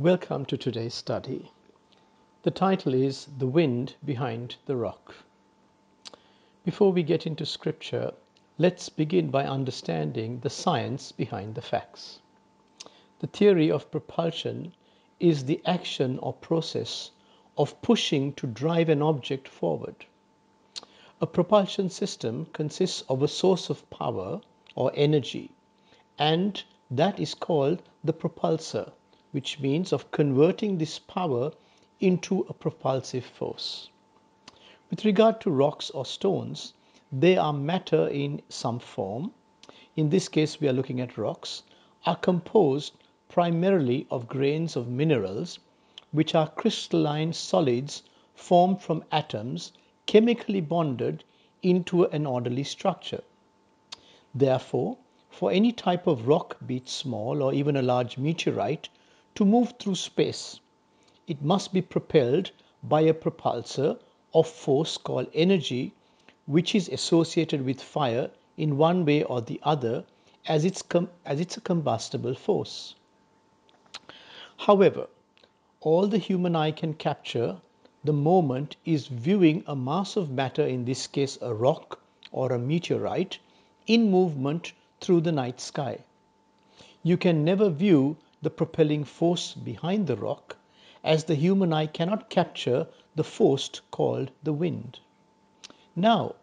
Welcome to today's study. The title is The Wind Behind the Rock. Before we get into scripture, let's begin by understanding the science behind the facts. The theory of propulsion is the action or process of pushing to drive an object forward. A propulsion system consists of a source of power or energy, and that is called the propulsor, which means of converting this power into a propulsive force. With regard to rocks or stones, they are matter in some form. In this case, we are looking at rocks, are composed primarily of grains of minerals, which are crystalline solids formed from atoms chemically bonded into an orderly structure. Therefore, for any type of rock, be it small or even a large meteorite, to move through space, it must be propelled by a propulsor of force called energy, which is associated with fire in one way or the other as it's, as it's a combustible force. However, all the human eye can capture the moment is viewing a mass of matter, in this case a rock or a meteorite, in movement through the night sky. You can never view the propelling force behind the rock, as the human eye cannot capture the force called the wind. Now,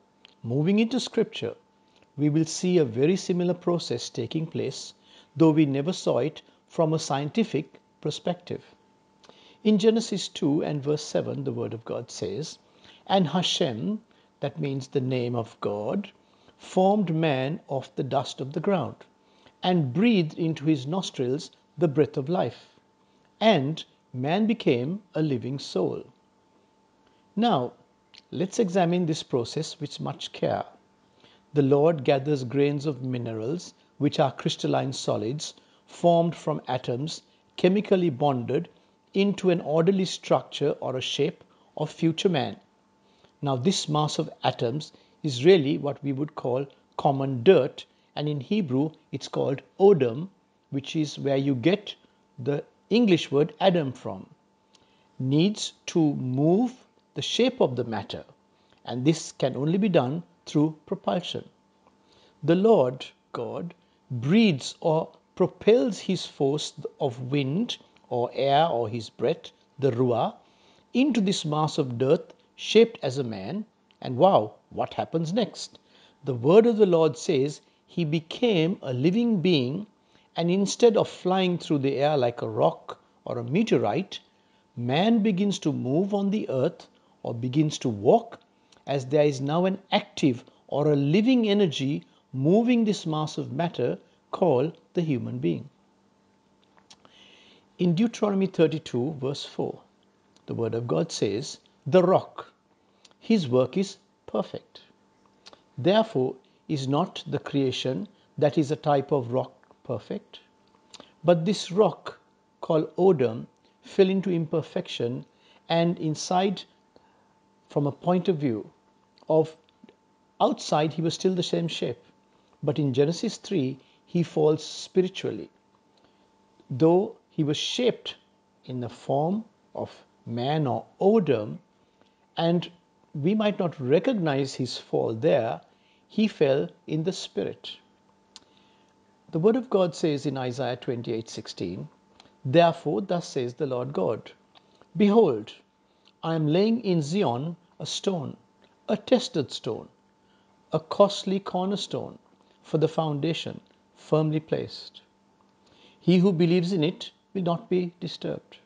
moving into scripture, we will see a very similar process taking place, though we never saw it from a scientific perspective. In Genesis 2 and verse 7, the word of God says, And Hashem, that means the name of God, formed man of the dust of the ground, and breathed into his nostrils the breath of life, and man became a living soul. Now, let's examine this process with much care. The Lord gathers grains of minerals, which are crystalline solids formed from atoms chemically bonded into an orderly structure or a shape of future man. Now, this mass of atoms is really what we would call common dirt, and in Hebrew it's called Odom, which is where you get the English word Adam from, needs to move the shape of the matter, and this can only be done through propulsion. The Lord God breathes or propels his force of wind or air or his breath, the Ruah, into this mass of dirt shaped as a man. And wow, what happens next? The word of the Lord says, He became a living being, and instead of flying through the air like a rock or a meteorite, man begins to move on the earth or begins to walk as there is now an active or a living energy moving this mass of matter called the human being. In Deuteronomy 32, verse 4, the Word of God says, The rock, his work is perfect. Therefore, is not the creation that is a type of rock perfect? But this rock called Odom fell into imperfection and inside, from a point of view of outside, he was still the same shape. But in Genesis 3, he falls spiritually. Though he was shaped in the form of man or Odom, and we might not recognize his fall there, he fell in the spirit. The word of God says in Isaiah 28:16, Therefore thus says the Lord God, Behold, I am laying in Zion a stone, a tested stone, a costly cornerstone for the foundation, firmly placed. He who believes in it will not be disturbed.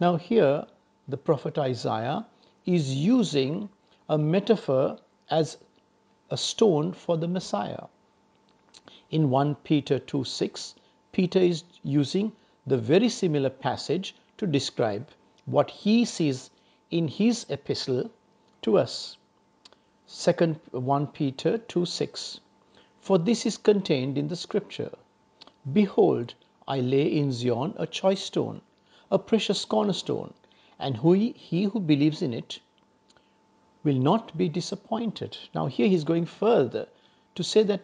Now, here the prophet Isaiah is using a metaphor as a stone for the Messiah. In 1 Peter 2 6, Peter is using the very similar passage to describe what he sees in his epistle to us. Second 1 Peter 2 6. For this is contained in the scripture Behold, I lay in Zion a choice stone, a precious cornerstone, and who he, he who believes in it will not be disappointed. Now, here he's going further to say that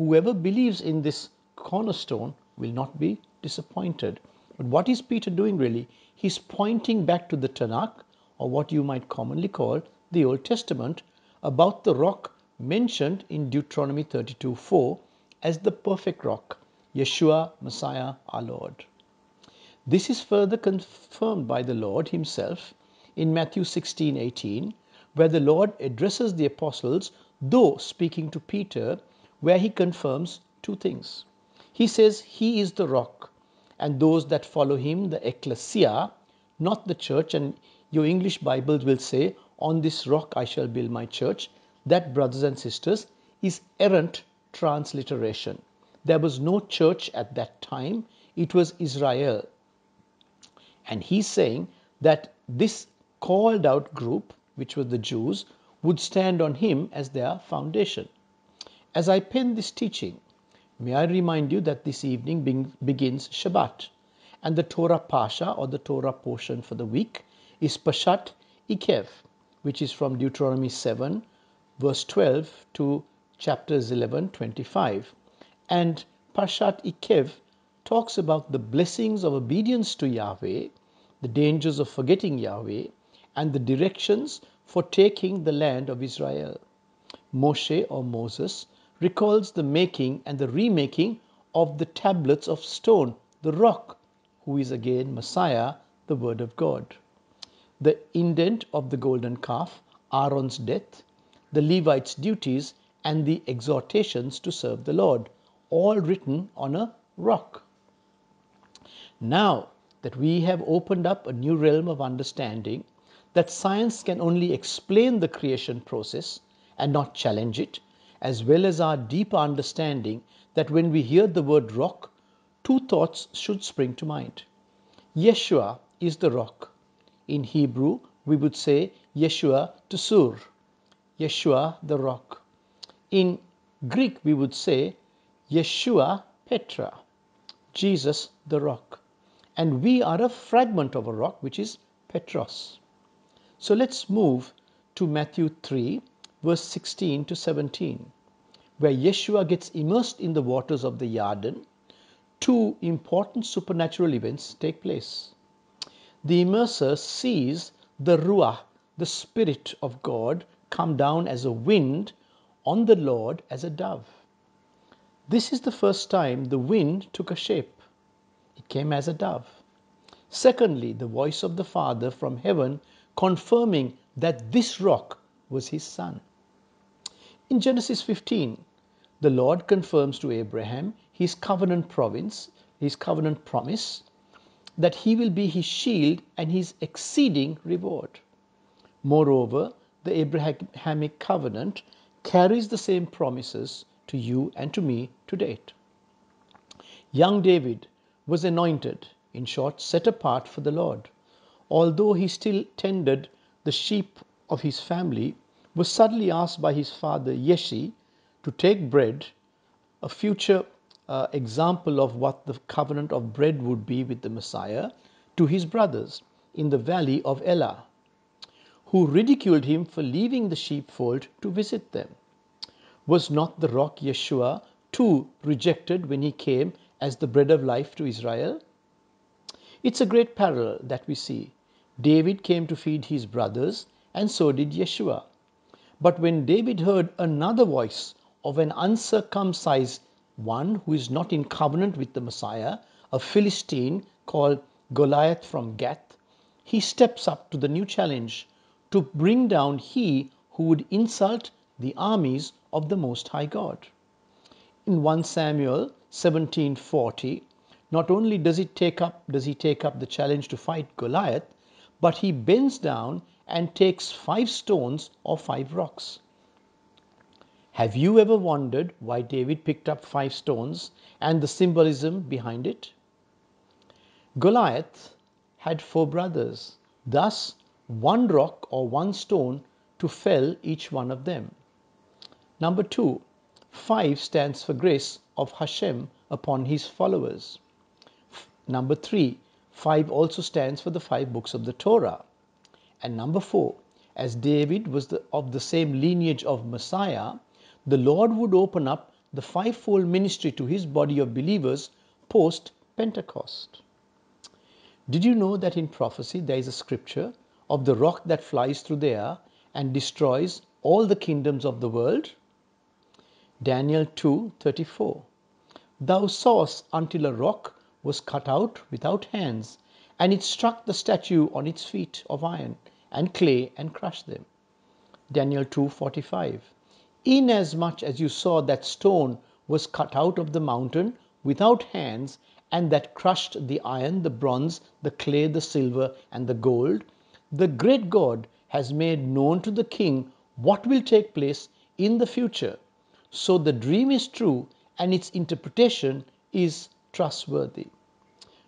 whoever believes in this cornerstone will not be disappointed. But what is Peter doing really? He's pointing back to the Tanakh, or what you might commonly call the Old Testament, about the rock mentioned in Deuteronomy 32 4 as the perfect rock, Yeshua, Messiah, our Lord. This is further confirmed by the Lord Himself in Matthew 16 18, where the Lord addresses the apostles, though speaking to Peter, where He confirms two things. He says, He is the rock, and those that follow Him, the ecclesia, not the church, and your English Bibles will say, On this rock I shall build my church. That, brothers and sisters, is errant transliteration. There was no church at that time, it was Israel. And he's saying that this called out group, which was the Jews, would stand on him as their foundation. As I pen this teaching, may I remind you that this evening begins Shabbat, and the Torah Parsha or the Torah portion for the week is Parshat Ikev, which is from Deuteronomy 7, verse 12 to chapters 11, 25. And Parshat Ikev talks about the blessings of obedience to Yahweh, the dangers of forgetting Yahweh, and the directions for taking the land of Israel. Moshe or Moses recalls the making and the remaking of the tablets of stone, the rock, who is again Messiah, the Word of God the indent of the golden calf, Aaron's death, the Levites' duties, and the exhortations to serve the Lord, all written on a rock. Now that we have opened up a new realm of understanding, that science can only explain the creation process and not challenge it, as well as our deeper understanding that when we hear the word rock, two thoughts should spring to mind. Yeshua is the rock in Hebrew, we would say Yeshua Tsur, Yeshua the rock. In Greek, we would say Yeshua Petra, Jesus the rock. And we are a fragment of a rock, which is Petros. So let's move to Matthew 3, verse 16 to 17, where Yeshua gets immersed in the waters of the Yarden. Two important supernatural events take place the immerser sees the Ruah, the Spirit of God, come down as a wind on the Lord as a dove. This is the first time the wind took a shape. It came as a dove. Secondly, the voice of the Father from heaven confirming that this rock was his son. In Genesis 15, the Lord confirms to Abraham his covenant province, his covenant promise, that he will be his shield and his exceeding reward. Moreover, the Abrahamic covenant carries the same promises to you and to me to date. Young David was anointed, in short, set apart for the Lord. Although he still tended the sheep of his family, was suddenly asked by his father Yeshi to take bread, a future uh, example of what the covenant of bread would be with the Messiah to his brothers in the valley of Elah, who ridiculed him for leaving the sheepfold to visit them. Was not the rock Yeshua too rejected when he came as the bread of life to Israel? It's a great parallel that we see. David came to feed his brothers, and so did Yeshua. But when David heard another voice of an uncircumcised one who is not in covenant with the Messiah, a Philistine called Goliath from Gath, he steps up to the new challenge to bring down he who would insult the armies of the Most High God. In 1 Samuel 17:40, not only does he take up does he take up the challenge to fight Goliath, but he bends down and takes five stones or five rocks. Have you ever wondered why David picked up five stones and the symbolism behind it? Goliath had four brothers, thus, one rock or one stone to fell each one of them. Number two, five stands for grace of Hashem upon his followers. Number three, five also stands for the five books of the Torah. And number four, as David was the, of the same lineage of Messiah, the Lord would open up the fivefold ministry to his body of believers post Pentecost. Did you know that in prophecy there is a scripture of the rock that flies through the air and destroys all the kingdoms of the world? Daniel 2:34 Thou sawest until a rock was cut out without hands and it struck the statue on its feet of iron and clay and crushed them. Daniel 2:45 Inasmuch as you saw that stone was cut out of the mountain without hands and that crushed the iron, the bronze, the clay, the silver, and the gold, the great God has made known to the king what will take place in the future. So the dream is true and its interpretation is trustworthy.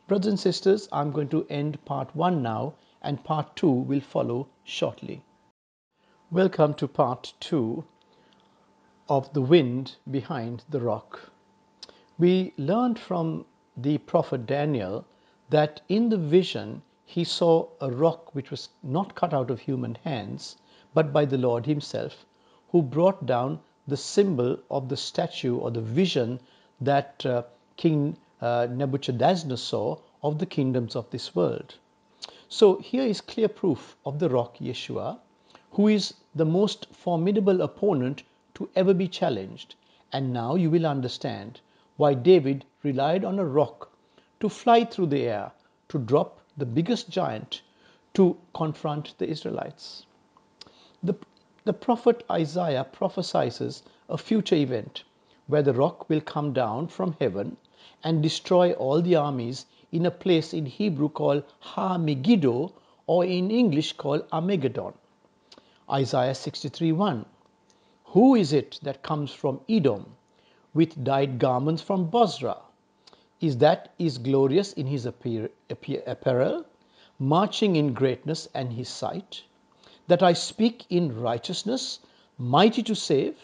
Brothers and sisters, I'm going to end part one now, and part two will follow shortly. Welcome to part two of The Wind Behind the Rock. We learned from the prophet Daniel that in the vision he saw a rock which was not cut out of human hands, but by the Lord Himself, who brought down the symbol of the statue or the vision that uh, King uh, Nebuchadnezzar of the kingdoms of this world. So here is clear proof of the rock Yeshua, who is the most formidable opponent to ever be challenged. And now you will understand why David relied on a rock to fly through the air, to drop the biggest giant, to confront the Israelites. The, the prophet Isaiah prophesies a future event where the rock will come down from heaven and destroy all the armies in a place in Hebrew called Ha Megiddo or in English called Armageddon. Isaiah 63:1 Who is it that comes from Edom with dyed garments from Bozrah? Is that is glorious in his apparel, marching in greatness and his sight? That I speak in righteousness, mighty to save?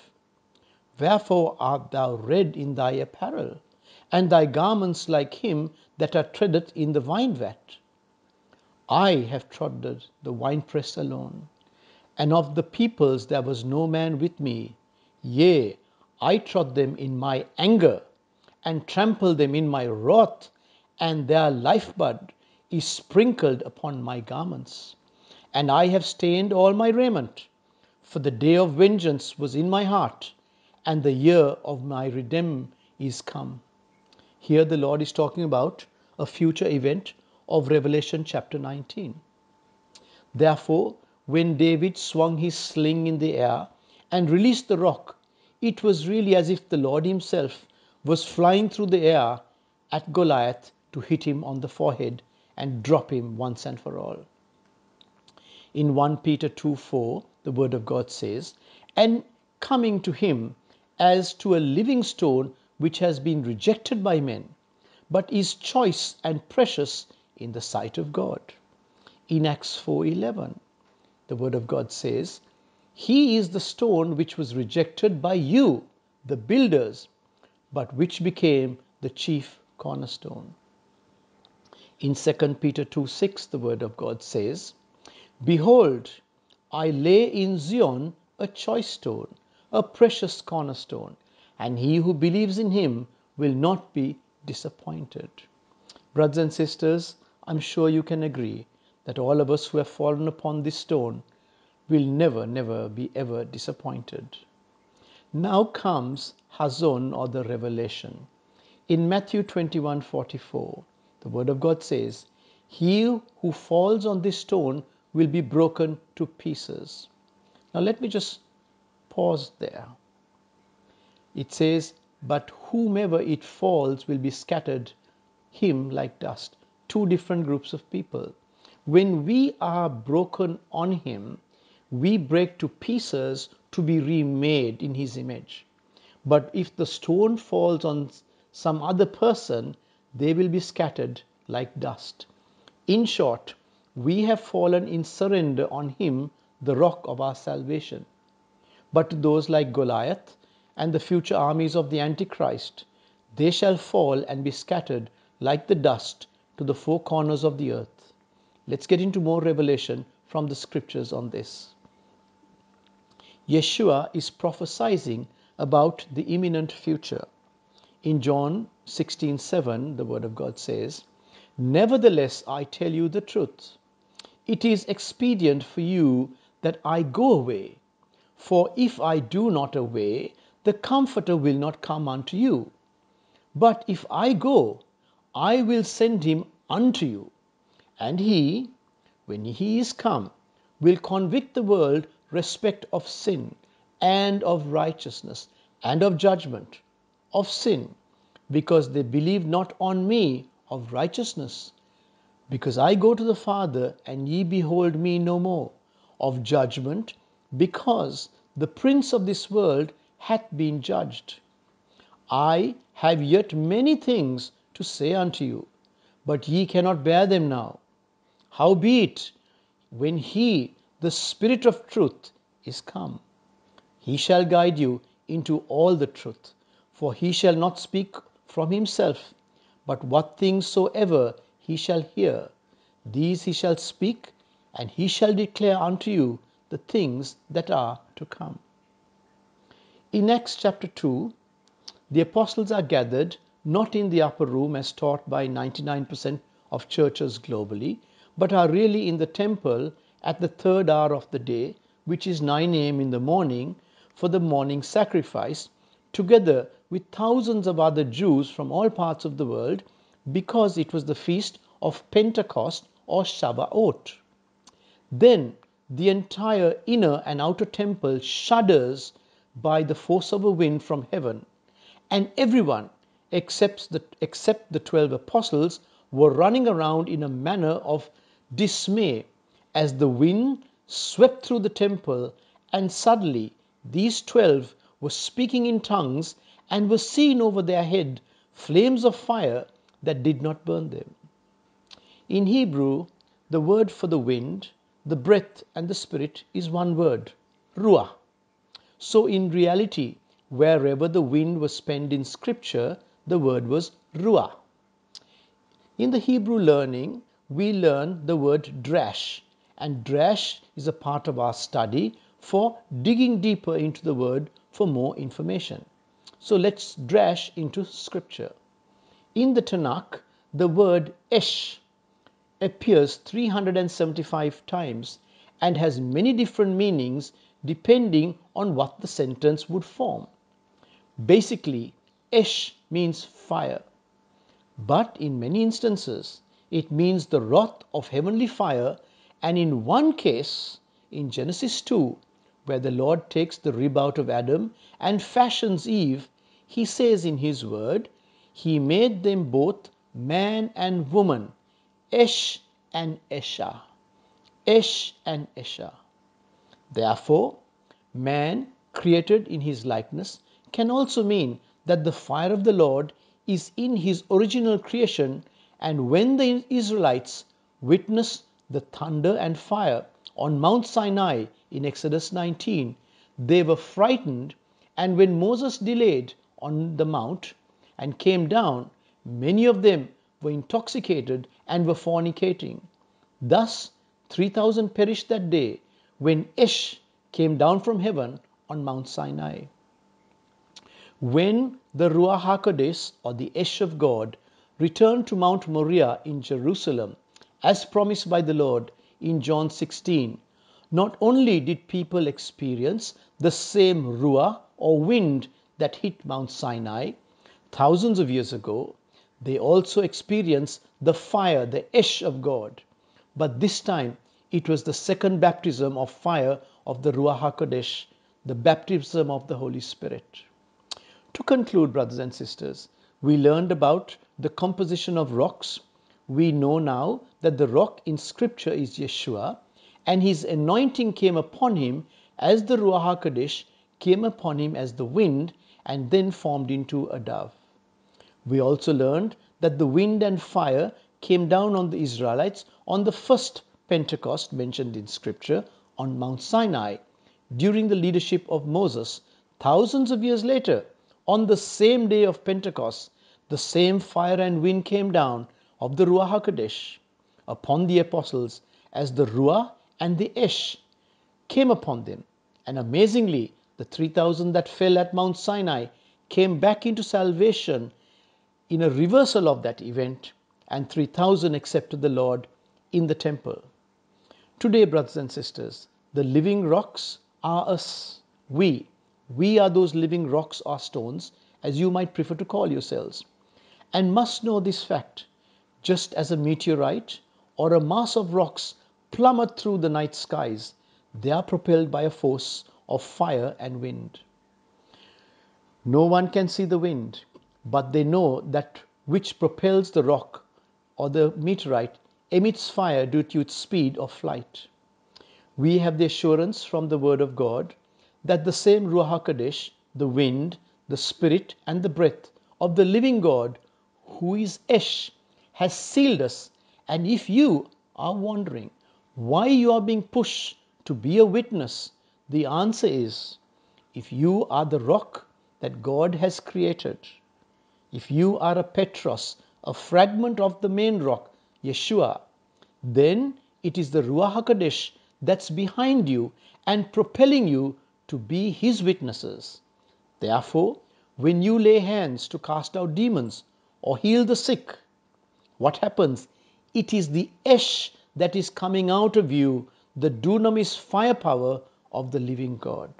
Wherefore art thou red in thy apparel? And thy garments like him that are treaded in the wine vat. I have trodden the winepress alone, and of the peoples there was no man with me. Yea, I trod them in my anger, and trampled them in my wrath, and their lifeblood is sprinkled upon my garments. And I have stained all my raiment, for the day of vengeance was in my heart, and the year of my redemption is come. Here the Lord is talking about a future event of Revelation chapter 19. Therefore, when David swung his sling in the air and released the rock, it was really as if the Lord Himself was flying through the air at Goliath to hit him on the forehead and drop him once and for all. In 1 Peter 2 4, the Word of God says, And coming to him as to a living stone which has been rejected by men, but is choice and precious in the sight of God. In Acts 4:11, the word of God says, "He is the stone which was rejected by you, the builders, but which became the chief cornerstone." In 2 Peter 2:6, the word of God says, "Behold, I lay in Zion a choice stone, a precious cornerstone, and he who believes in him will not be disappointed. Brothers and sisters, I'm sure you can agree that all of us who have fallen upon this stone will never, never be ever disappointed. Now comes Hazon or the revelation. In Matthew 21 44, the Word of God says, He who falls on this stone will be broken to pieces. Now let me just pause there. It says, But whomever it falls will be scattered him like dust. Two different groups of people. When we are broken on him, we break to pieces to be remade in his image. But if the stone falls on some other person, they will be scattered like dust. In short, we have fallen in surrender on him, the rock of our salvation. But to those like Goliath, and the future armies of the Antichrist. They shall fall and be scattered like the dust to the four corners of the earth. Let's get into more revelation from the scriptures on this. Yeshua is prophesying about the imminent future. In John 16:7, the word of God says, Nevertheless, I tell you the truth. It is expedient for you that I go away. For if I do not away, the Comforter will not come unto you. But if I go, I will send him unto you. And he, when he is come, will convict the world respect of sin, and of righteousness, and of judgment. Of sin, because they believe not on me, of righteousness, because I go to the Father, and ye behold me no more. Of judgment, because the prince of this world hath been judged. I have yet many things to say unto you, but ye cannot bear them now. Howbeit, when he, the Spirit of truth, is come, he shall guide you into all the truth. For he shall not speak from himself, but what things soever he shall hear, these he shall speak, and he shall declare unto you the things that are to come. In Acts chapter 2, the apostles are gathered not in the upper room as taught by 99% of churches globally, but are really in the temple at the third hour of the day, which is 9 a.m. in the morning, for the morning sacrifice, together with thousands of other Jews from all parts of the world, because it was the feast of Pentecost or Shavuot. Then the entire inner and outer temple shudders by the force of a wind from heaven, and everyone except the, except the 12 apostles were running around in a manner of dismay as the wind swept through the temple, and suddenly these 12 were speaking in tongues and were seeing over their head flames of fire that did not burn them. In Hebrew, the word for the wind, the breath, and the spirit is one word, ruah. So, in reality, wherever the wind was spent in scripture, the word was ruah. In the Hebrew learning, we learn the word drash, and drash is a part of our study for digging deeper into the word for more information. So let's drash into scripture. In the Tanakh, the word esh appears 375 times and has many different meanings depending on what the sentence would form. Basically, Esh means fire, but in many instances it means the wrath of heavenly fire, and in one case, in Genesis 2, where the Lord takes the rib out of Adam and fashions Eve, he says in his word, He made them both man and woman Esh and Esha. Esh and Esha. Therefore, man, created in his likeness, can also mean that the fire of the Lord is in his original creation, and when the Israelites witnessed the thunder and fire on Mount Sinai in Exodus 19, they were frightened, and when Moses delayed on the mount and came down, many of them were intoxicated and were fornicating. Thus, 3,000 perished that day when Esh came down from heaven on Mount Sinai. When the Ruach HaKodesh, or the Esh of God, returned to Mount Moriah in Jerusalem, as promised by the Lord in John 16, not only did people experience the same Ruah or wind that hit Mount Sinai thousands of years ago, they also experienced the fire, the Esh of God. But this time it was the second baptism of fire of the Ruach HaKodesh, the baptism of the Holy Spirit. To conclude, brothers and sisters, we learned about the composition of rocks. We know now that the rock in Scripture is Yeshua, and his anointing came upon him as the Ruach HaKodesh came upon him as the wind and then formed into a dove. We also learned that the wind and fire came down on the Israelites on the first Pentecost mentioned in Scripture on Mount Sinai during the leadership of Moses. Thousands of years later, on the same day of Pentecost, the same fire and wind came down of the Ruach HaKodesh upon the apostles as the Ruah and the Esh came upon them. And amazingly, the 3,000 that fell at Mount Sinai came back into salvation in a reversal of that event, and 3,000 accepted the Lord in the temple. Today, brothers and sisters, the living rocks are us, we. We are those living rocks or stones, as you might prefer to call yourselves, and must know this fact just as a meteorite or a mass of rocks plummet through the night skies, they are propelled by a force of fire and wind. No one can see the wind, but they know that which propels the rock or the meteorite emits fire due to its speed of flight. We have the assurance from the Word of God that the same Ruach HaKodesh, the wind, the spirit, and the breath of the living God, who is Esh, has sealed us. And if you are wondering why you are being pushed to be a witness, the answer is if you are the rock that God has created, if you are a Petros, a fragment of the main rock, Yeshua, then it is the Ruach HaKodesh that's behind you and propelling you to be His witnesses. Therefore, when you lay hands to cast out demons or heal the sick, what happens? It is the Esh that is coming out of you, the dunamis firepower of the living God.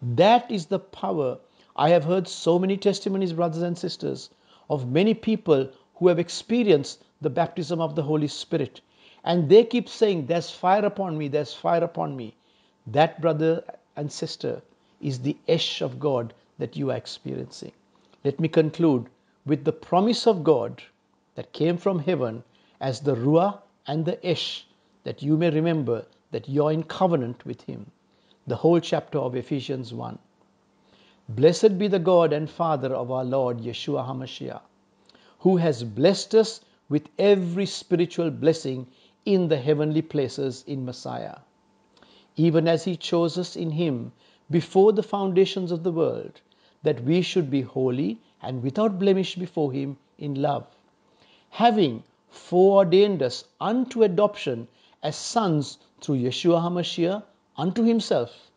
That is the power. I have heard so many testimonies, brothers and sisters, of many people who have experienced the baptism of the Holy Spirit. And they keep saying, There's fire upon me, there's fire upon me. That, brother and sister, is the Esh of God that you are experiencing. Let me conclude with the promise of God that came from heaven as the Ruah and the Esh, that you may remember that you're in covenant with Him. The whole chapter of Ephesians 1. Blessed be the God and Father of our Lord Yeshua HaMashiach who has blessed us with every spiritual blessing in the heavenly places in Messiah, even as He chose us in Him before the foundations of the world, that we should be holy and without blemish before Him in love, having foreordained us unto adoption as sons through Yeshua HaMashiach unto Himself,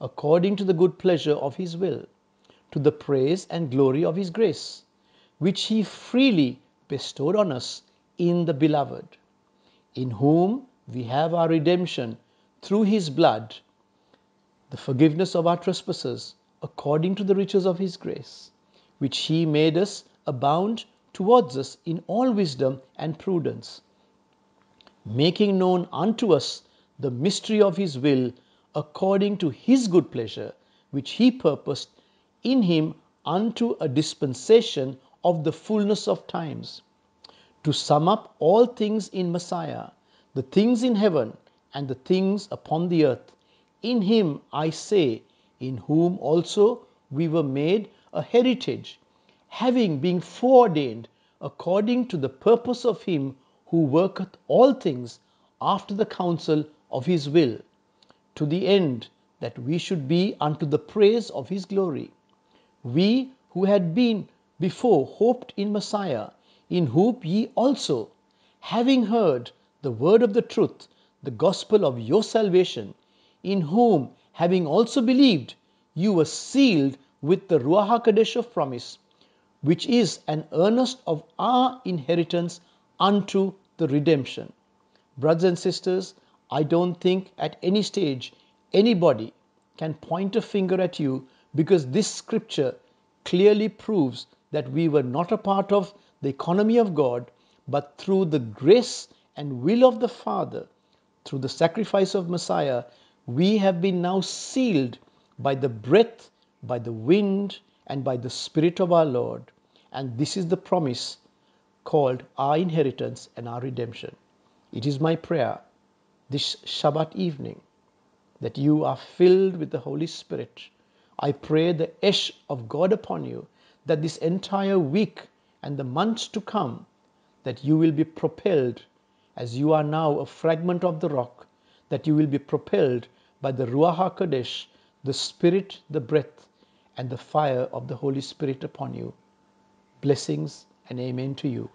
according to the good pleasure of His will, to the praise and glory of His grace which he freely bestowed on us in the Beloved, in whom we have our redemption through his blood, the forgiveness of our trespasses, according to the riches of his grace, which he made us abound towards us in all wisdom and prudence, making known unto us the mystery of his will, according to his good pleasure, which he purposed in him unto a dispensation of the fullness of times. To sum up all things in Messiah, the things in heaven and the things upon the earth, in him I say, in whom also we were made a heritage, having been foreordained according to the purpose of him who worketh all things after the counsel of his will, to the end that we should be unto the praise of his glory. We who had been before hoped in Messiah, in whom ye also, having heard the word of the truth, the gospel of your salvation, in whom, having also believed, you were sealed with the Ruach HaKodesh of promise, which is an earnest of our inheritance unto the redemption. Brothers and sisters, I don't think at any stage anybody can point a finger at you because this scripture clearly proves that we were not a part of the economy of God, but through the grace and will of the Father, through the sacrifice of Messiah, we have been now sealed by the breath, by the wind, and by the Spirit of our Lord. And this is the promise called our inheritance and our redemption. It is my prayer this Shabbat evening that you are filled with the Holy Spirit. I pray the Esh of God upon you that this entire week and the months to come, that you will be propelled as you are now a fragment of the rock, that you will be propelled by the Ruach HaKodesh, the Spirit, the breath, and the fire of the Holy Spirit upon you. Blessings and amen to you.